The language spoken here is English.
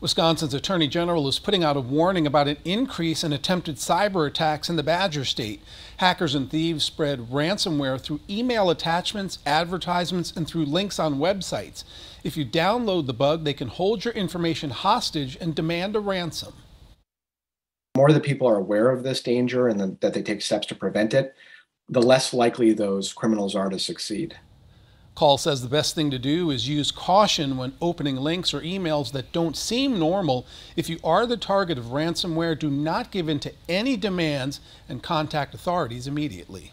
Wisconsin's Attorney General is putting out a warning about an increase in attempted cyber attacks in the Badger State. Hackers and thieves spread ransomware through email attachments, advertisements, and through links on websites. If you download the bug, they can hold your information hostage and demand a ransom. The more that people are aware of this danger and that they take steps to prevent it, the less likely those criminals are to succeed. Kaul says the best thing to do is use caution when opening links or emails that don't seem normal. If you are the target of ransomware, do not give in to any demands and contact authorities immediately.